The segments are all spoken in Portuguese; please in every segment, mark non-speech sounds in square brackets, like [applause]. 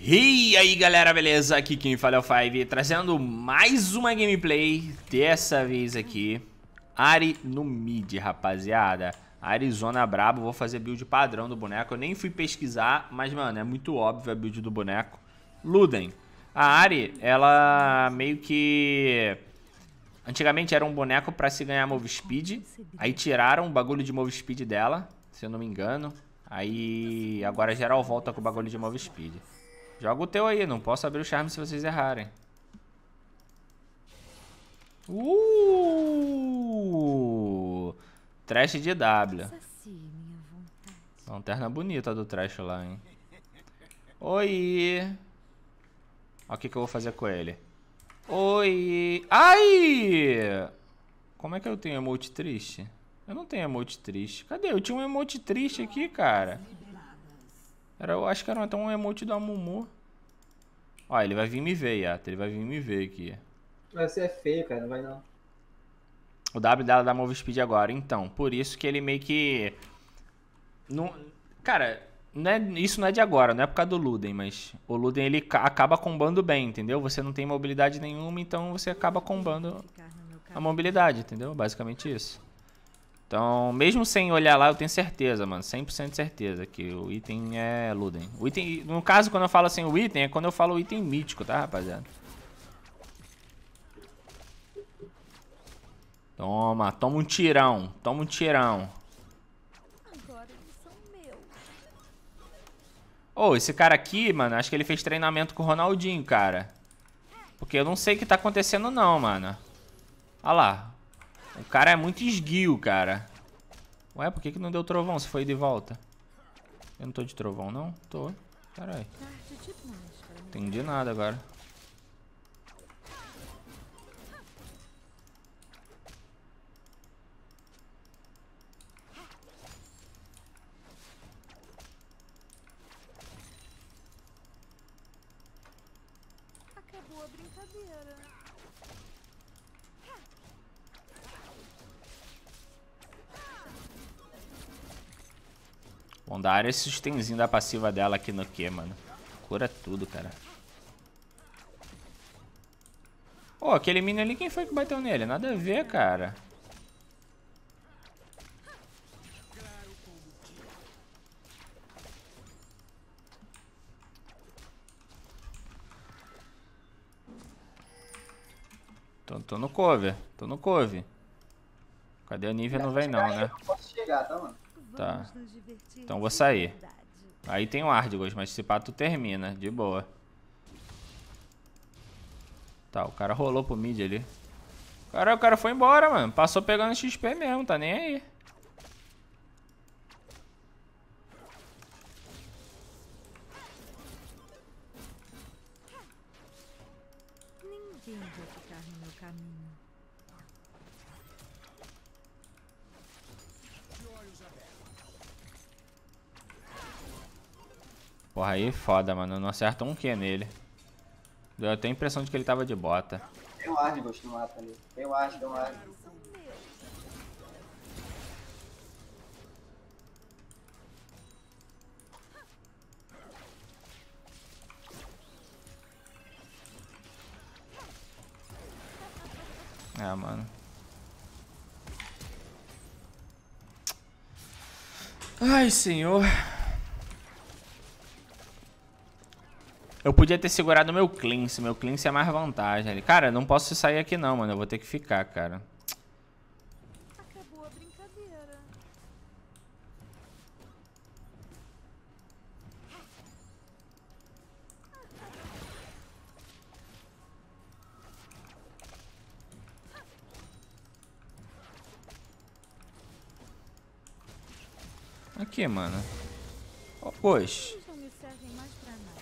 E aí galera, beleza? Aqui quem fala é o Five, trazendo mais uma gameplay, dessa vez aqui, Ari no mid, rapaziada. Arizona brabo, vou fazer build padrão do boneco, eu nem fui pesquisar, mas mano, é muito óbvio a build do boneco. Luden, a Ari, ela meio que... Antigamente era um boneco pra se ganhar move speed, aí tiraram o bagulho de move speed dela, se eu não me engano. Aí agora geral volta com o bagulho de move speed. Joga o teu aí, não posso abrir o charme se vocês errarem. Uh! Trash de W. Lanterna bonita do trash lá, hein? Oi! Olha o que, que eu vou fazer com ele. Oi! Ai! Como é que eu tenho emote triste? Eu não tenho emote triste. Cadê? Eu tinha um emote triste aqui, cara. Era, eu acho que era até um emote do Amumu. Ó, ele vai vir me ver, Yata. Ele vai vir me ver aqui. Você é feio, cara. Não vai não. O W dela dá Move Speed agora. Então, por isso que ele meio que... Não... Cara, não é... isso não é de agora. Não é por causa do Luden, mas... O Luden, ele acaba combando bem, entendeu? Você não tem mobilidade nenhuma, então você acaba combando a mobilidade, entendeu? Basicamente isso. Então, mesmo sem olhar lá, eu tenho certeza, mano. 100% de certeza que o item é Luden. O item, no caso, quando eu falo assim o item, é quando eu falo o item mítico, tá, rapaziada? Toma, toma um tirão. Toma um tirão. Ô, oh, esse cara aqui, mano, acho que ele fez treinamento com o Ronaldinho, cara. Porque eu não sei o que tá acontecendo não, mano. Olha lá. O cara é muito esguio, cara. Ué, por que, que não deu trovão se foi de volta? Eu não tô de trovão, não? Tô. Caralho. Entendi nada agora. Acabou a brincadeira. Bom, da área esse sustenzinho da passiva dela aqui no Q, mano. Cura tudo, cara. Ô, oh, aquele mini ali, quem foi que bateu nele? Nada a ver, cara. Tô, tô no cover, tô no cover. Cadê a Nivea? Não vem não, né? Posso chegar, tá, mano? Tá. Então vou sair. Aí tem o Ardigos, mas se pá tu termina, de boa. Tá, o cara rolou pro mid ali. Cara, o cara foi embora, mano. Passou pegando XP mesmo, tá nem aí. Ninguém vai ficar no meu caminho. Porra, aí foda, mano. Eu não acerto um Q nele. Deu até a impressão de que ele tava de bota. Tem um Argos no mapa ali. Tem um Argos, tem um Argos. É, mano. Ai, senhor. Eu podia ter segurado meu cleanse. Meu cleanse é mais vantagem. Cara, não posso sair aqui não, mano. Eu vou ter que ficar, cara. Acabou a brincadeira. Aqui, mano. Oh, poxa. Eles não me servem mais pra nada.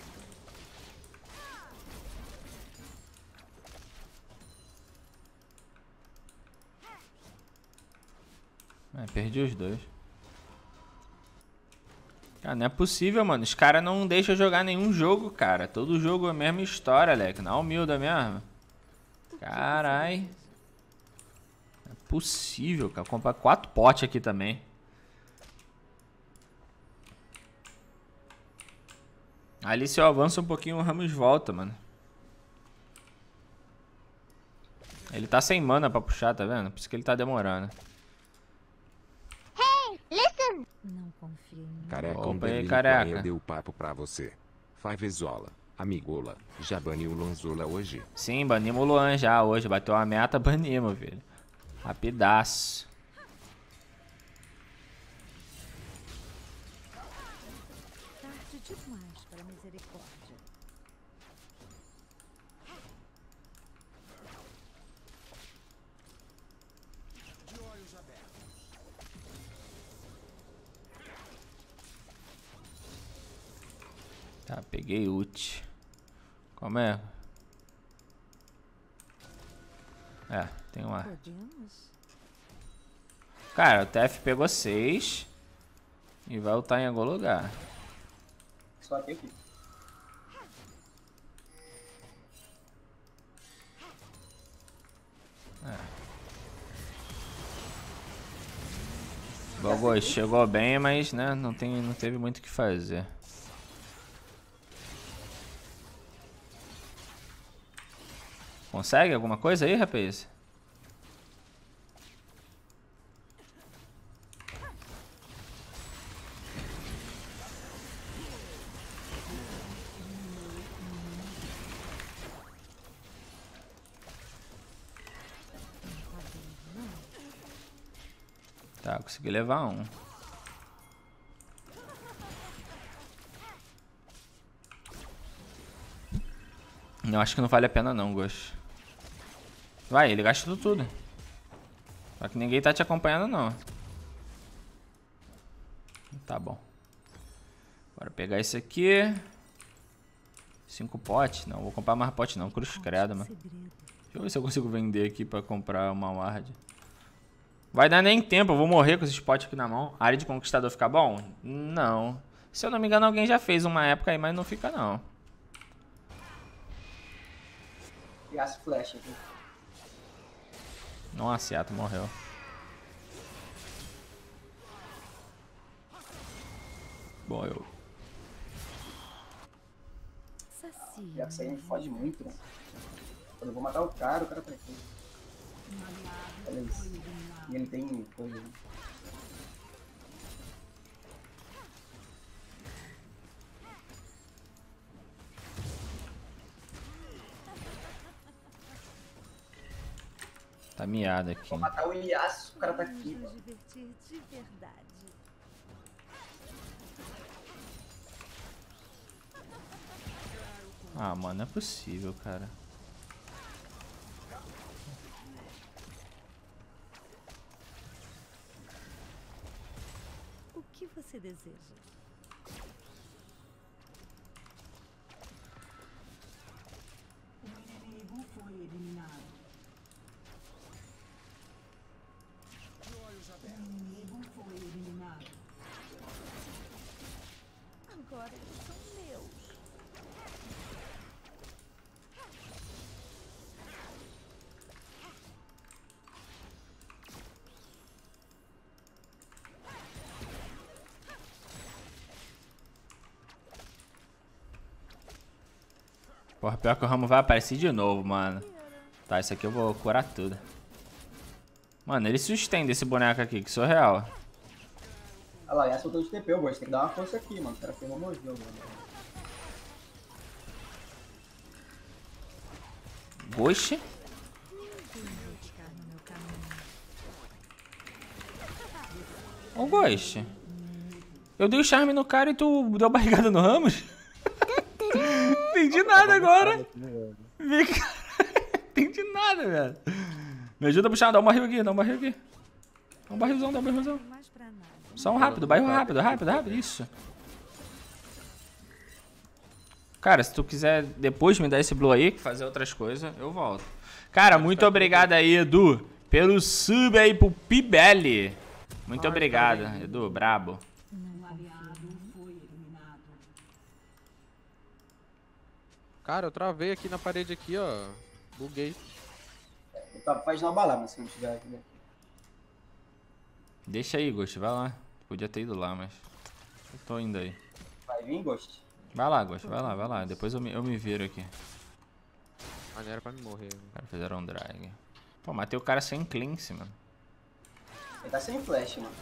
É, os dois. Cara, não é possível, mano. Os caras não deixam jogar nenhum jogo, cara. Todo jogo é a mesma história, Alec. Na humilda mesmo. Carai. É possível, cara. Comprar quatro potes aqui também. Ali se eu avanço um pouquinho, o Ramos volta, mano. Ele tá sem mana pra puxar, tá vendo? Por isso que ele tá demorando. Não confio em mim. Careca, Opa, um Berlim careca. Player deu papo pra você. Fivezola, amigola, já baniu Lanzola hoje. Sim, banimos o Luan já hoje. Bateu a meta, banimos, [laughs] filho. Rapidaço. Tarde demais para misericórdia. Tá, peguei ult. Como é? É, tem uma. Podemos? Cara, o TF pegou 6. E vai lutar em algum lugar. Só aqui aqui. Bogos chegou bem, mas né, não, tem, não teve muito o que fazer. Consegue alguma coisa aí, rapaz? Tá, consegui levar um. Não, acho que não vale a pena não, Gosto. Vai, ele gastou tudo. Só que ninguém tá te acompanhando não. Tá bom. Bora pegar esse aqui. Cinco potes. Não, vou comprar mais pote não. Cruz credo, mano. Deixa eu ver se eu consigo vender aqui pra comprar uma ward. Vai dar nem tempo, eu vou morrer com esses potes aqui na mão. A área de conquistador fica bom? Não. Se eu não me engano, alguém já fez uma época aí, mas não fica não. E as flechas aqui. Nossa, Yato morreu. Bom, eu... Sacia. E essa aí me fode muito, né? Quando eu vou matar o cara, o cara tá aqui. Olha isso. E ele tem coisa. Tá miado aqui. Vou matar o Yasuo, o cara tá aqui. Verdade. Ah, mano, não é possível, cara. O que você deseja? Agora eles são meus. Porra, pior que o Ramo vai aparecer de novo, mano. Tá, isso aqui eu vou curar tudo. Mano, ele sustém desse boneco aqui, que surreal. Olha lá, Yasuo soltou de TP, eu gosto. Tem que dar uma força aqui, mano. O cara uma mojão, mano. Caminho. Ô, Ghost. Eu dei o charme no cara e tu deu barrigada no Ramos? Entendi nada agora. Vem cá. [laughs] Entendi nada, velho. Me ajuda a puxar, dá um barril aqui, dá um barril aqui. Dá um barrilzão, dá um barrilzão. Só um rápido, barril rápido, rápido, rápido, isso. Cara, se tu quiser depois me dar esse blue aí, fazer outras coisas, eu volto. Cara, muito obrigado aí, Edu, pelo sub aí pro Pibelli. Muito obrigado, Edu, brabo. Cara, eu travei aqui na parede aqui, ó. Buguei. Tá, faz uma balada, mas se não tiver aqui. né? Deixa aí, Ghost, vai lá. Podia ter ido lá, mas... Eu tô indo aí. Vai vir, Ghost? Vai lá, Gosto, vai lá, vai lá. Depois eu me, eu me viro aqui. Maneira pra me morrer. Os caras fizeram um drag. Pô, matei o cara sem cleanse, mano. Ele tá sem flash, mano.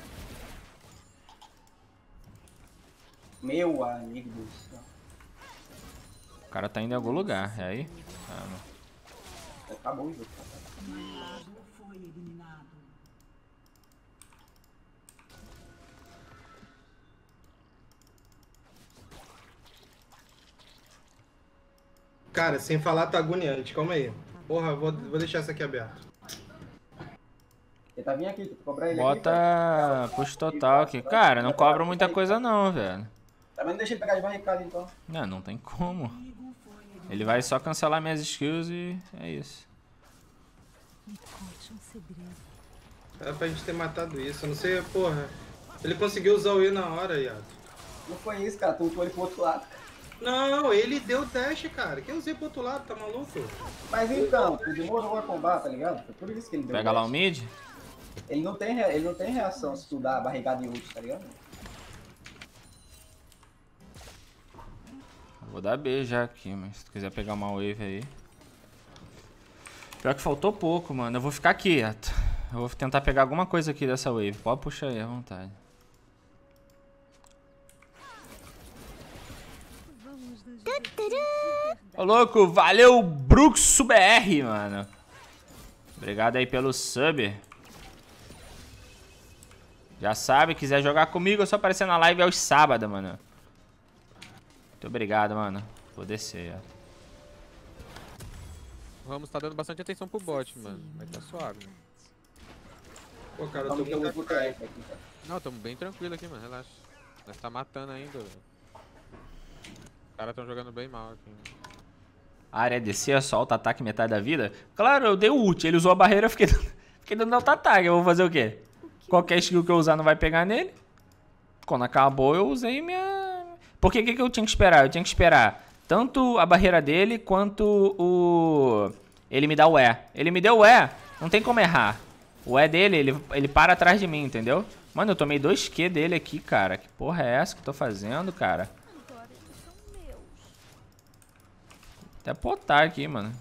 Meu amigo do céu. O cara tá indo em algum lugar, é aí? Ah, não. O jogo. cara. Sem falar tá agoniante, calma aí. Porra, vou, vou deixar isso aqui aberto. Ele tá vindo aqui, tu cobrar ele aqui. Bota push total aqui. Cara, não cobra muita coisa não, velho. Também não deixa ele pegar de barricada então. Não, não tem como. Ele vai só cancelar minhas skills e é isso. Me conte um segredo. Era pra gente ter matado isso. Eu não sei, porra. Ele conseguiu usar o E na hora, Iato. Não foi isso, cara. Tu ele pro outro lado. Não, ele deu dash, cara. Que eu usei pro outro lado, tá maluco? Mas então, tu demorou a combar, tá ligado? Foi por isso que ele deu Pega lá o dash. mid. Ele não tem, ele não tem reação se tu dá barrigada e ult, tá ligado? Vou dar B já aqui, mas se tu quiser pegar uma wave aí. Pior que faltou pouco, mano. Eu vou ficar quieto. Eu vou tentar pegar alguma coisa aqui dessa wave. Pode puxar aí à vontade. Ô louco, valeu Bruxo BR, mano. Obrigado aí pelo sub. Já sabe, quiser jogar comigo, é só aparecer na live aos sábados, mano. Muito obrigado, mano. Vou descer, ó. O Ramos tá dando bastante atenção pro bot, mano. Mas tá suave. Pô, cara, eu tô muito ult TF aqui, cara. Não, tamo bem tranquilo aqui, mano. Relaxa. Nós tá matando ainda, velho. Os caras tão jogando bem mal aqui. mano. A área descer, solta ataque metade da vida. Claro, eu dei o ult. Ele usou a barreira, eu fiquei, [laughs] fiquei dando auto-ataque. Eu vou fazer o quê? Qualquer skill que eu usar não vai pegar nele. Quando acabou, eu usei minha... Porque o que, que eu tinha que esperar? Eu tinha que esperar tanto a barreira dele, quanto o... Ele me dá o E. Ele me deu o E, não tem como errar. O E dele, ele, ele para atrás de mim, entendeu? Mano, eu tomei 2Q dele aqui, cara. Que porra é essa que eu tô fazendo, cara? Até potar aqui, mano.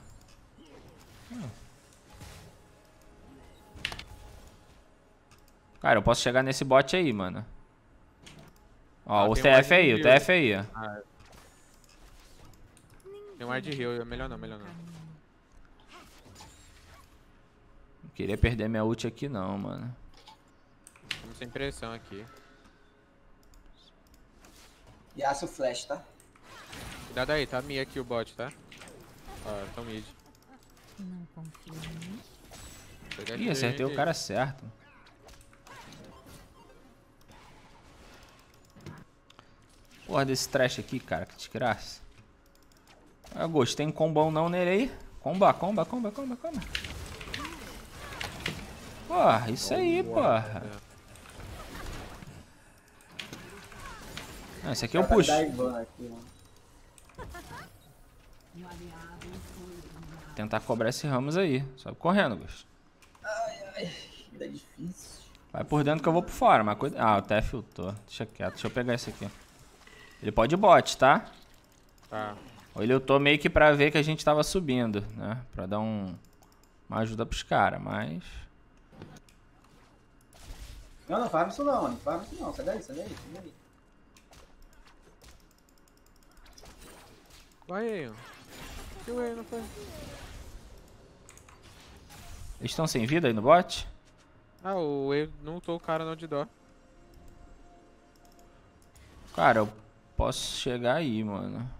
Cara, eu posso chegar nesse bot aí, mano. Ó, Ah, o tem um TF aí, o TF aí, ó. Tem um ar de heal. Melhor não, melhor não. Não queria perder minha ult aqui não, mano. Estamos sem pressão aqui. Yasuo flash, tá? Cuidado aí, tá mi aqui o bot, tá? Ó, tão mid. Não confio em mim. Pegar Ih, acertei o cara certo. Porra desse trash aqui, cara, que desgraça. Eu gostei, tem combão não nele aí. Comba, comba, comba, comba, comba. Porra, isso aí, porra. Ah, esse aqui eu puxo. mano. Tentar cobrar esse Ramos aí. Só correndo, Gus. Vida difícil. Vai por dentro que eu vou por fora, mas cuida... Ah, o TF ultou. Deixa quieto, deixa eu pegar esse aqui. Ele pode bot, tá? Tá. Ou ele ultou meio que pra ver que a gente tava subindo, né? Pra dar um... Uma ajuda pros caras, mas... Não, não faz isso não, mano. Não faz isso não. Sai daí, sai daí, sai daí. Vai aí, ó. Que aí, não foi? Eles estão sem vida aí no bot? Ah, o Wave não ultou o cara não de dó. Cara, eu posso chegar aí, mano. Não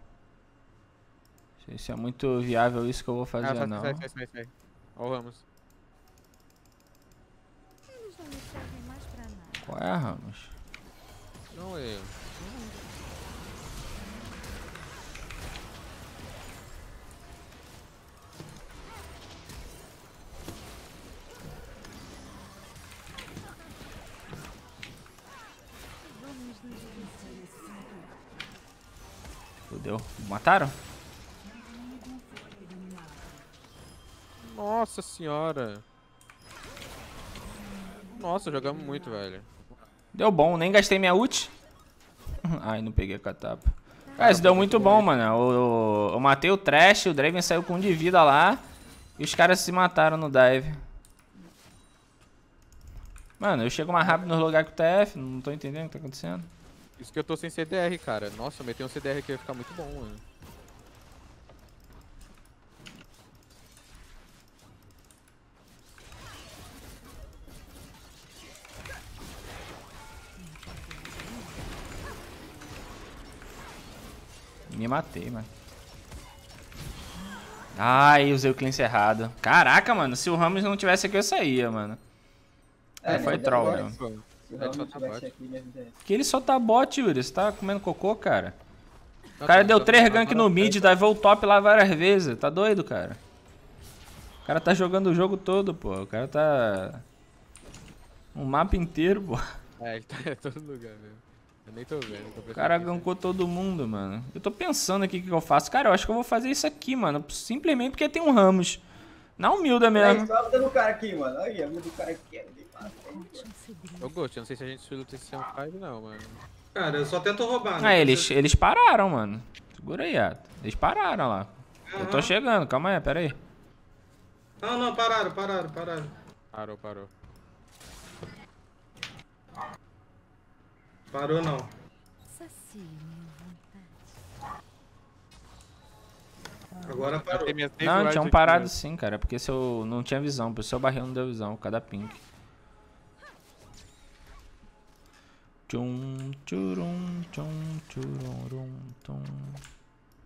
sei se é muito viável isso que eu vou fazer, ah, sai, não. sai, sai, sai, sai. Ó o Ramos. Eles não me servem mais pra nada. Qual é, Ramos? Não, eu. Fudeu. Mataram? Nossa senhora. Nossa, jogamos muito, velho. Deu bom, nem gastei minha ult. [laughs] Ai, não peguei a catapa. Cara, isso deu muito bom, mano. Eu, eu matei o Trash, o Draven saiu com um de vida lá. E os caras se mataram no dive. Mano, eu chego mais rápido no lugar que o TF, não tô entendendo o que tá acontecendo. Isso que eu tô sem CDR, cara. Nossa, eu meter um CDR aqui ia ficar muito bom, mano. Me matei, mano. Ai, usei o cleanse errado. Caraca, mano, se o Ramos não tivesse aqui, eu saía, mano. É, foi mas troll mesmo. Pô, Se o É, Raul só não tá tivesse bot. aqui, minha vida é... Que ele só tá bot, Yuri. Você tá comendo cocô, cara. O não, cara deu tô- 3 tô- gank no mid, divou o top lá várias vezes. Tá doido, cara. O cara tá jogando o jogo todo, pô. O cara tá... Um mapa inteiro, pô. É, ele tá [laughs] em todo lugar mesmo. Eu nem tô vendo. Tô O cara gankou todo mundo, mano. Eu tô pensando aqui o que eu faço. Cara, eu acho que eu vou fazer isso aqui, mano. Simplesmente porque tem um Ramos. Na humilda mesmo. só a vida do cara aqui, mano. Aí, a vida do cara aqui é um. Ô, Ghost, eu não sei se a gente luta esse 5 não, mano. Cara, eu só tento roubar. né? Ah, eles, eles pararam, mano. Segura aí, Ato. Eles pararam lá. Eu tô chegando, calma aí, pera aí. Não, não, pararam, pararam, pararam. Parou, parou. Parou não. Agora parou. Não, tinham parado né? sim, cara. Porque se eu não tinha visão, por isso o barril não deu visão, cada pink. Tchum, tchurum, tchum, tchurum, tum.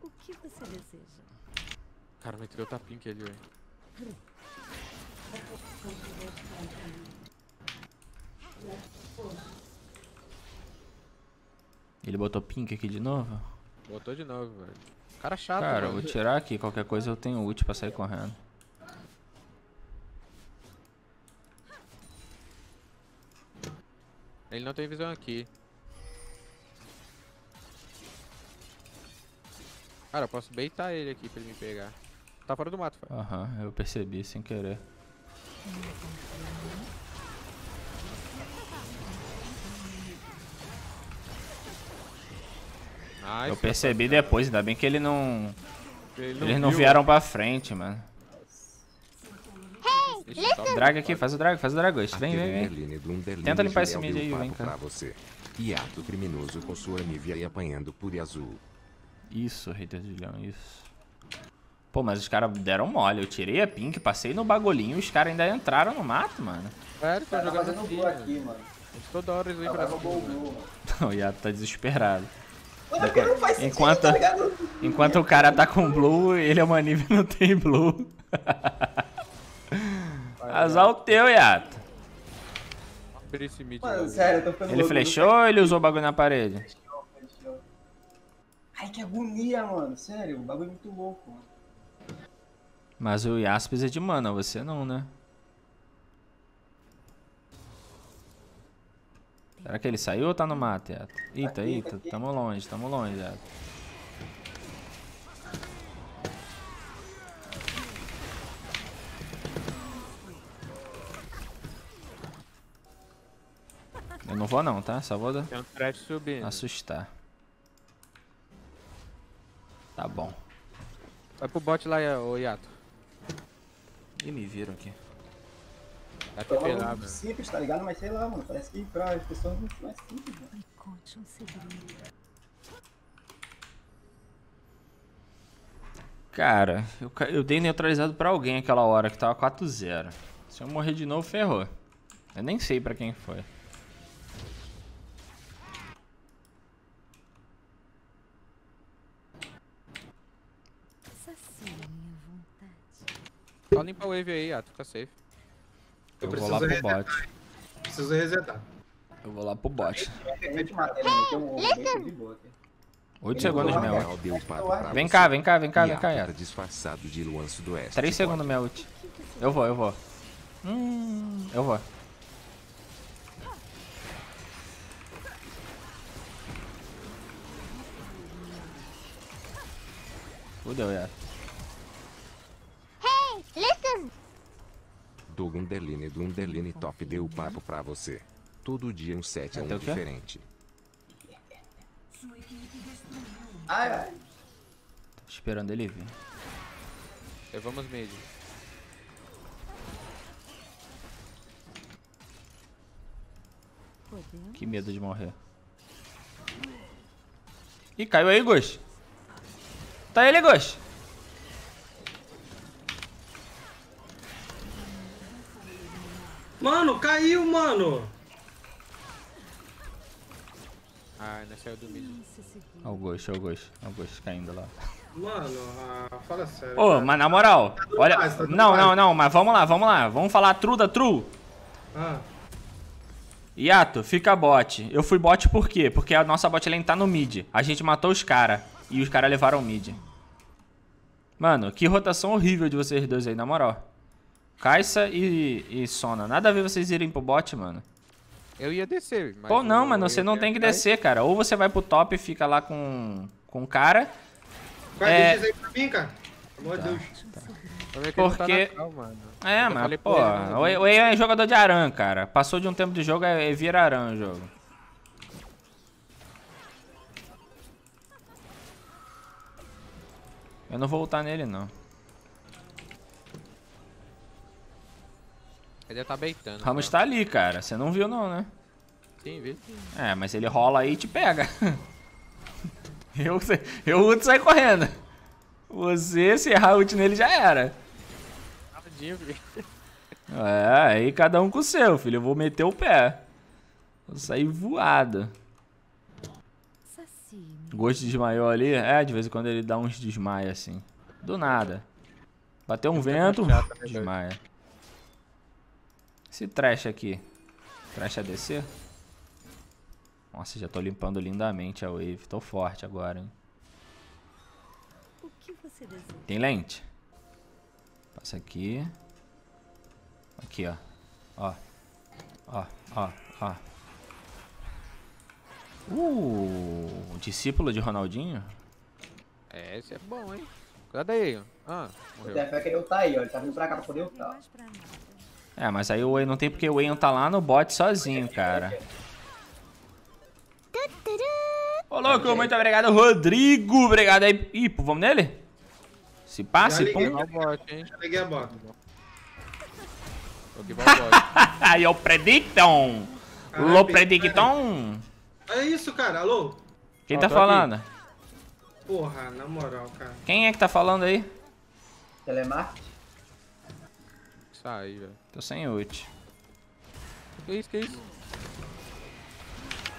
O que você deseja? Cara, meteu outra pink ali, velho. Ele botou pink aqui de novo? Botou de novo, velho. Cara chato, Cara, eu vou tirar aqui. Qualquer coisa eu tenho ult pra sair correndo. Ele não tem visão aqui. Cara, eu posso baitar ele aqui pra ele me pegar. Tá fora do mato. Aham, eu percebi sem querer. Nice, Eu percebi depois, ainda bem que ele não. Ele Eles não viu, vieram pra frente, mano. Ixi, top. Drag aqui, faz o drag, faz o drag. Ghost. Vem, vem, vem. Tenta limpar esse mid aí, vem. Pra você. Hiato criminoso com sua Nivea e apanhando por azul. Isso, hater de leão, isso. Pô, mas os caras deram mole. Eu tirei a pink, passei no bagulhinho e os caras ainda entraram no mato, mano. Sério, cara tá jogando fazendo aqui, gol mano. aqui, mano. Toda hora eles vêm Ela pra cima. mano. [laughs] O Yato tá desesperado. Mano, porque não faz sentido, Enquanto- tá? Enquanto o cara tá com blue, ele é uma nível e não tem blue. [laughs] Azar o teu, Yato. Mano, sério, eu tô ficando Ele louco. flechou ou ele usou o bagulho na parede? Flechou, flechou. Ai, que agonia, mano. Sério, o bagulho é muito louco, mano. Mas o Yasuo precisa de mana, você não, né? Será que ele saiu ou tá no mato, Yato? Eita, Aqui, eita, aqui. tamo longe, tamo longe, Yato. Não vou não, tá? Só vou dar- Tem um trash subindo. assustar. Tá bom. Vai pro bot lá, ô Yato. Ih, me viram aqui. TP lá, bagulho mano. simples, tá ligado? Mas sei lá, mano. Parece que pra as pessoas não é simples, mano. Me conte um segredo. Cara, eu, eu dei neutralizado pra alguém aquela hora que tava 4-0. Se eu morrer de novo, ferrou. Eu nem sei pra quem foi. Sacie minha vontade. Só limpa a wave aí, Yato. Fica safe. Eu, Eu vou lá pro bot. Preciso resetar. Eu vou lá pro bot. A gente mata ele, meteu bait de boa aqui. 8 Ele segundos, ult. Pra Vem cá, vem cá, vem cá, vem cá, Yato. disfarçado de Luan Sudoeste. 3 pode. segundos, meu ult. Eu vou, eu vou. Hum, eu vou. Fudeu, Yato. Do Underline do Underline Top deu papo pra você. Todo dia um 7 a Até 1 o quê? diferente. Ai, ai. Tô esperando ele vir. Levamos mid. Podemos? Que medo de morrer. Ih, caiu aí, Ghost. Tá ele, Ghost. Mano, caiu, mano. Ah, ainda saiu do mid. Olha o Ghost, olha o Ghost. Olha o Ghost caindo lá. Mano, ah, fala sério. Ô, cara. mas na moral, olha... demais, tá Não, não, não, mas vamos lá, vamos lá. Vamos falar true da true. Ah, Yato, fica bot. Eu fui bot por quê? Porque a nossa bot lane tá no mid. A gente matou os caras. E os caras levaram o mid. Mano, que rotação horrível de vocês dois aí, na moral. Kai'Sa e, e Sona. Nada a ver vocês irem pro bot, mano. Eu ia descer, mas... Pô, não, eu- mano, eu você não tem que descer, cara. Ou você vai pro top e fica lá com, com o cara. vai, É. deixa isso aí pra mim, cara. Pelo amor de Deus. Ia que ele não tá Porque- cal, mano. É, Eu falei pô, né? o E é jogador de Aran, cara. Passou de um tempo de jogo, é, é vira Aran o jogo. Eu não vou voltar nele, não. Ele tá baitando. Ramos só. tá ali, cara. Você não viu, não, né? Sim, vi. É, mas ele rola aí e te pega. [laughs] eu, eu ult sai correndo. Você, se errar ult nele, já era. É, aí cada um com o seu, filho. Eu vou meter o pé. Vou sair voado. De desmaiou ali? É, de vez em quando ele dá uns desmaia assim. Do nada. Bateu um vento, né, desmaia. Esse trash aqui. Trash ADC? Nossa, já tô limpando lindamente a wave. Tô forte agora, hein. O que você deseja? Tem lente? Passa aqui. Aqui, ó. Ó. Ó, ó, ó. Uh, discípulo de Ronaldinho? É, esse é bom, hein? Cuidado aí. Ah, O morreu. Tefé querer ultar aí, ó. Ele tá vindo pra cá pra poder ultar. É, mas aí o Wayne não tem porque o Wayne tá lá no bot sozinho, cara. Ô, louco, muito obrigado, Rodrigo. Obrigado aí. Ih, pô, vamos nele? Se passa, pum. Olha o bot, hein? Já liguei a bota. Bot. [laughs] Aí, é o Predicton. Lo Pedro. Predicton. É isso, cara. Alô? Quem Ó, tá tô aqui. falando? Porra, na moral, cara. Quem é que tá falando aí? Telemarketing. Isso aí, velho. Tô sem ult. Que isso, que isso?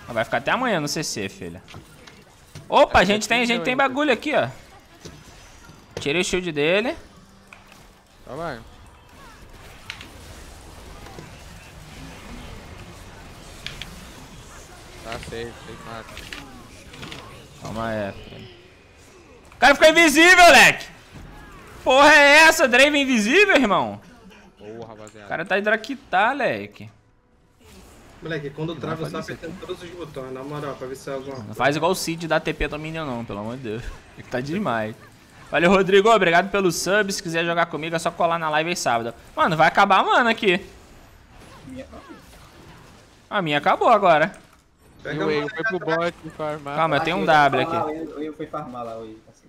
Mas Vai ficar até amanhã no CC, filha. Opa, a gente tem, a gente tem bagulho aqui, ó. Tirei o shield dele. Tá vai. Tá safe, safe mata. Calma aí, filho. O cara ficou invisível, leque. Porra é essa? Draven invisível, irmão? O cara tá hidraquitar, leque. Moleque, quando trava, eu só apertando todos os botões, na moral, pra ver se é alguma Não coisa. faz igual o Cid da TP do Minion, não, pelo amor de Deus. Ele tá demais. Valeu, Rodrigo. Obrigado pelo sub. Se quiser jogar comigo, é só colar na live aí sábado. Mano, vai acabar, mano, aqui. Minha... A minha acabou agora. Pega o a foi pro bot farmar. Calma, Ah, tem um eu W aqui. Eu, eu fui farmar lá hoje. assim.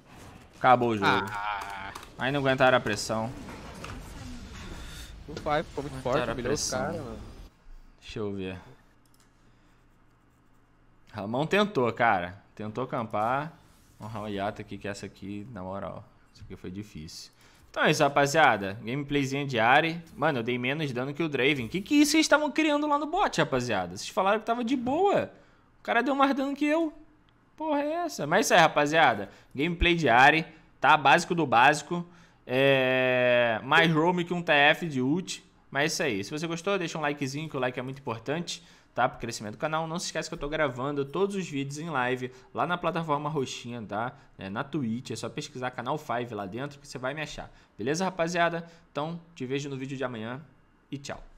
Acabou o jogo. Ah, Aí não aguentaram a pressão. O Five ficou muito forte, humilhou os caras, mano. Deixa eu ver. Ramon tentou, cara. Tentou acampar. Vamos honrar o Yato aqui, que essa aqui, na moral. Isso aqui foi difícil. Então é isso, rapaziada. Gameplayzinha de Ari. Mano, eu dei menos dano que o Draven. Que que vocês estavam criando lá no bot, rapaziada? Vocês falaram que tava de boa. O cara deu mais dano que eu. Porra é essa? Mas é isso aí, rapaziada. Gameplay de Ari. Tá? Básico do básico. É... Mais roam que um TF de ult. Mas é isso aí. Se você gostou, deixa um likezinho, que o like é muito importante, tá? Pro crescimento do canal. Não se esquece que eu tô gravando todos os vídeos em live lá na plataforma roxinha, tá? É, na Twitch. É só pesquisar canal 5 lá dentro que você vai me achar. Beleza, rapaziada? Então, te vejo no vídeo de amanhã e tchau.